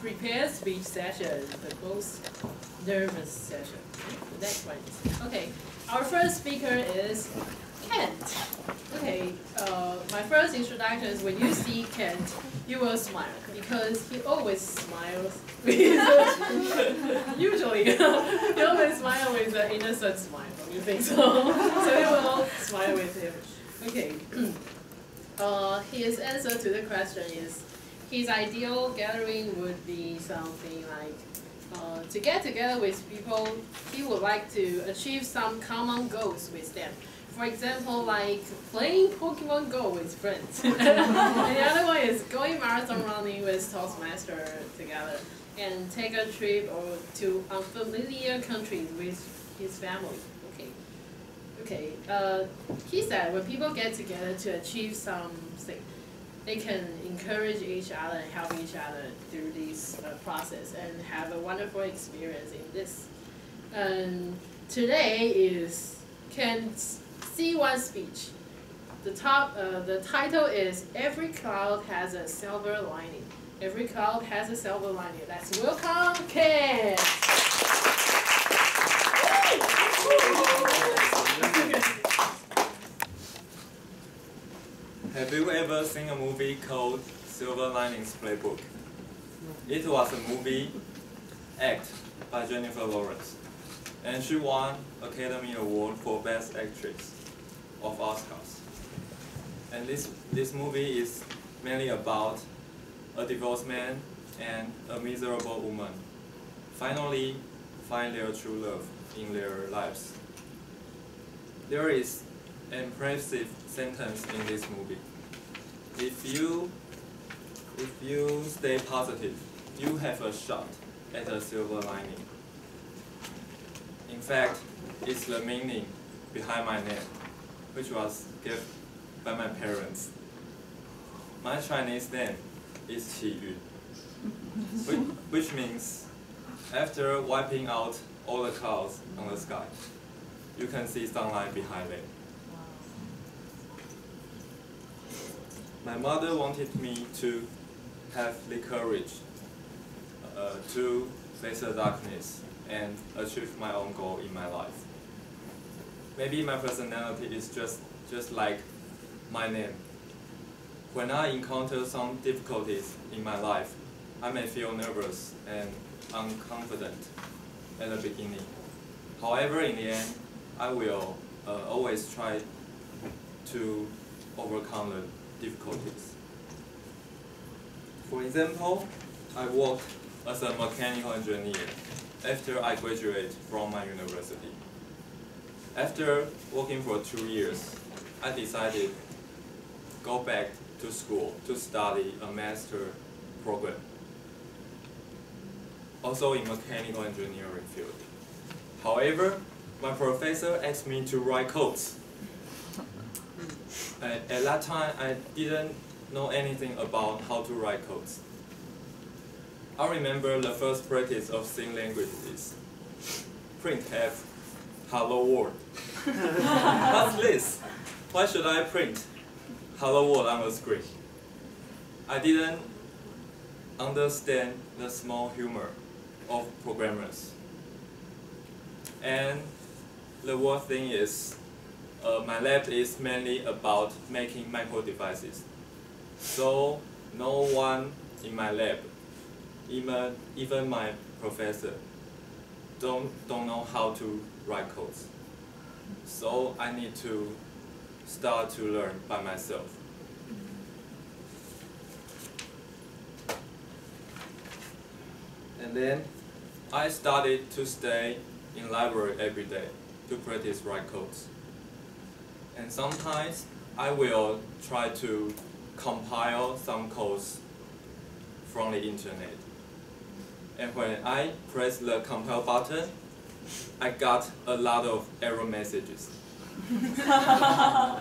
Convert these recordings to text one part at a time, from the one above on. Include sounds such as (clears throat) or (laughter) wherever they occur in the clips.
prepared speech session, the most nervous session. The next one okay, our first speaker is Kent. Okay, uh, my first introduction is when you see Kent, you will smile because he always smiles. (laughs) Usually, (laughs) he always smiles with an innocent smile. Don't you think so? (laughs) so you will smile with him. Okay. (clears throat) Uh, his answer to the question is his ideal gathering would be something like uh, to get together with people he would like to achieve some common goals with them. For example, like playing Pokemon Go with friends. (laughs) and the other one is going marathon running with Toastmaster together and take a trip or to unfamiliar countries with his family. Okay, uh, he said when people get together to achieve something, they can encourage each other and help each other through this uh, process and have a wonderful experience in this. And today is can C1 speech. The top, uh, the title is Every Cloud Has a Silver Lining. Every cloud has a silver lining. Let's welcome Kent. Have you ever seen a movie called Silver Linings Playbook? It was a movie act by Jennifer Lawrence, and she won Academy Award for Best Actress of Oscars. And this, this movie is mainly about a divorced man and a miserable woman finally find their true love in their lives. There is an impressive sentence in this movie. If you, if you stay positive, you have a shot at a silver lining. In fact, it's the meaning behind my name, which was given by my parents. My Chinese name is Qi Yun, which, which means after wiping out all the clouds on the sky, you can see sunlight behind them. My mother wanted me to have the courage uh, to face the darkness and achieve my own goal in my life. Maybe my personality is just, just like my name. When I encounter some difficulties in my life, I may feel nervous and unconfident at the beginning. However, in the end, I will uh, always try to overcome the difficulties. For example, I worked as a mechanical engineer after I graduated from my university. After working for two years, I decided to go back to school to study a master program, also in mechanical engineering field. However, my professor asked me to write codes at, at that time, I didn't know anything about how to write codes. I remember the first practice of C languages. Printf, hello world. (laughs) What's this? Why should I print hello world on the screen? I didn't understand the small humor of programmers. And the worst thing is uh, my lab is mainly about making micro devices. So no one in my lab, even even my professor, don't don't know how to write codes. So I need to start to learn by myself. And then I started to stay in library every day to practice write codes. And sometimes I will try to compile some codes from the internet. And when I press the compile button, I got a lot of error messages. so,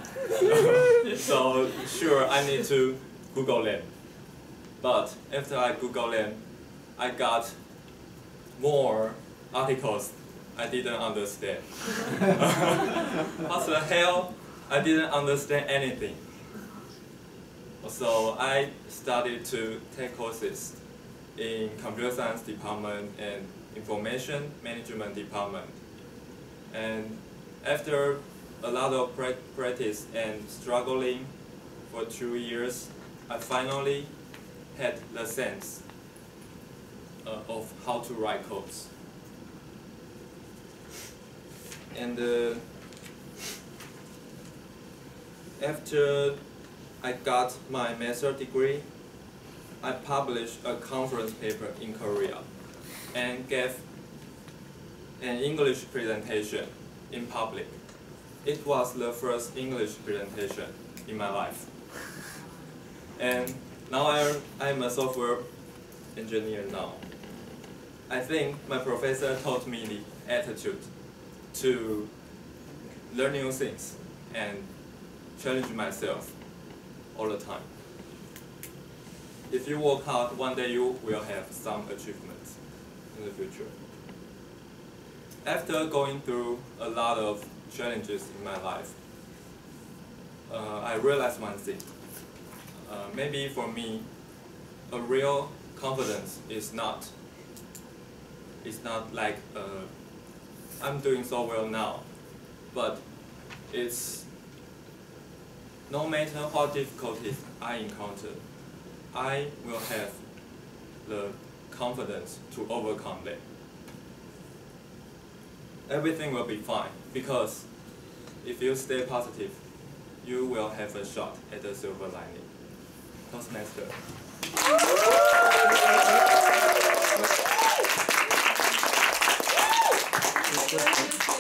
(laughs) so sure, I need to Google them. But after I Google them, I got more articles I didn't understand. (laughs) what the hell I didn't understand anything. So I started to take courses in computer science department and information management department. And after a lot of practice and struggling for two years, I finally had the sense uh, of how to write codes. And uh, after I got my master degree, I published a conference paper in Korea and gave an English presentation in public. It was the first English presentation in my life. And now I, I'm a software engineer now. I think my professor taught me the attitude to learn new things and challenge myself all the time. If you work hard, one day you will have some achievements in the future. After going through a lot of challenges in my life, uh, I realized one thing. Uh, maybe for me, a real confidence is not it's not like uh, I'm doing so well now, but it's no matter how difficulties I encounter, I will have the confidence to overcome them. Everything will be fine because if you stay positive, you will have a shot at the silver lining. Toastmaster. Thank